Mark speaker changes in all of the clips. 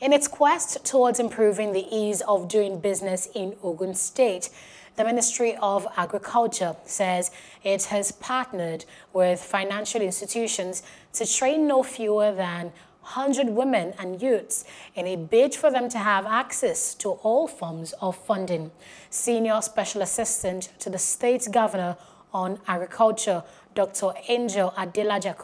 Speaker 1: In its quest towards improving the ease of doing business in Ogun State, the Ministry of Agriculture says it has partnered with financial institutions to train no fewer than 100 women and youths in a bid for them to have access to all forms of funding. Senior Special Assistant to the State Governor on Agriculture, Dr. Angel Adelaja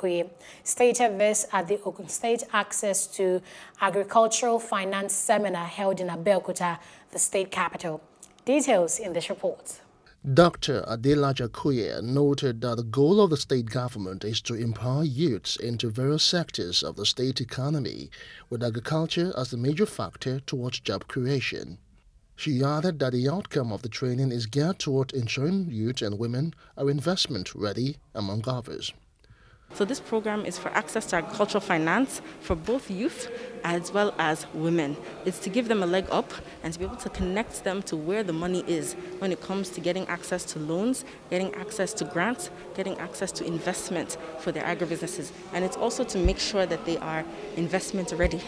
Speaker 1: stated this at the Ogun State Access to Agricultural Finance Seminar held in Abeokuta, the state capital. Details in this report.
Speaker 2: Dr. Adelaja Kuye noted that the goal of the state government is to empower youths into various sectors of the state economy, with agriculture as the major factor towards job creation. She added that the outcome of the training is geared toward ensuring youth and women are investment ready, among others.
Speaker 3: So this program is for access to agricultural finance for both youth as well as women. It's to give them a leg up and to be able to connect them to where the money is when it comes to getting access to loans, getting access to grants, getting access to investment for their agribusinesses. And it's also to make sure that they are investment ready.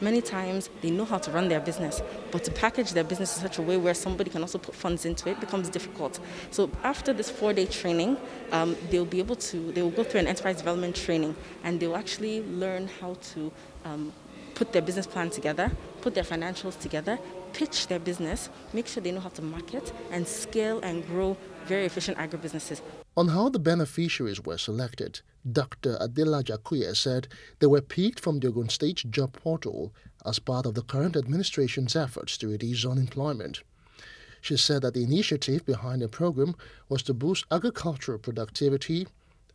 Speaker 3: Many times they know how to run their business, but to package their business in such a way where somebody can also put funds into it becomes difficult. So after this four-day training, um, they'll be able to, they will go through an enterprise development training and they'll actually learn how to um, put their business plan together, put their financials together, pitch their business, make sure they know how to market and scale and grow very efficient agribusinesses.
Speaker 2: On how the beneficiaries were selected, Dr. Adelaja Kuye said they were picked from the Ogun State Job Portal as part of the current administration's efforts to reduce unemployment. She said that the initiative behind the program was to boost agricultural productivity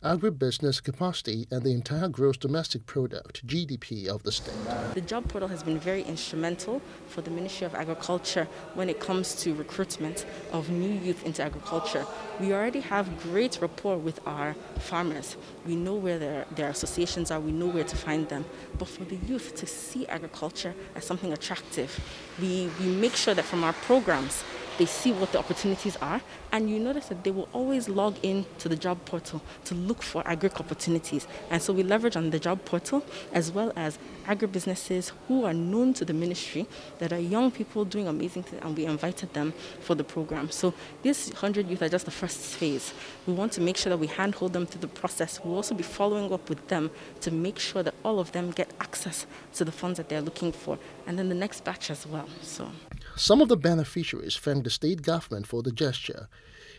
Speaker 2: agribusiness capacity, and the entire gross domestic product, GDP, of the state.
Speaker 3: The job portal has been very instrumental for the Ministry of Agriculture when it comes to recruitment of new youth into agriculture. We already have great rapport with our farmers. We know where their, their associations are, we know where to find them. But for the youth to see agriculture as something attractive, we, we make sure that from our programs, they see what the opportunities are, and you notice that they will always log in to the job portal to look for agri opportunities. And so we leverage on the job portal as well as agribusinesses who are known to the ministry that are young people doing amazing things, and we invited them for the program. So these 100 youth are just the first phase. We want to make sure that we handhold them through the process. We'll also be following up with them to make sure that all of them get access to the funds that they're looking for, and then the next batch as well. So.
Speaker 2: Some of the beneficiaries thank the state government for the gesture.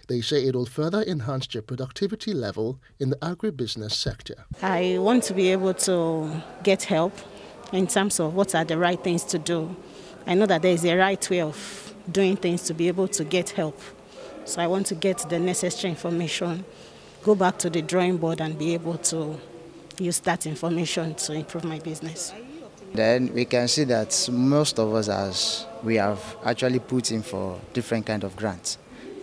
Speaker 2: They say it will further enhance their productivity level in the agribusiness sector.
Speaker 4: I want to be able to get help in terms of what are the right things to do. I know that there is a right way of doing things to be able to get help. So I want to get the necessary information, go back to the drawing board and be able to use that information to improve my business.
Speaker 5: Then we can see that most of us as we have actually put in for different kind of grants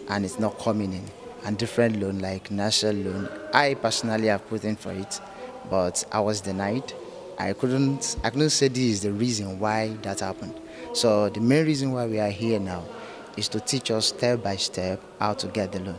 Speaker 5: and it's not coming in. And different loan like national loan, I personally have put in for it, but I was denied. I couldn't, I couldn't say this is the reason why that happened. So the main reason why we are here now is to teach us step by step how to get the loan.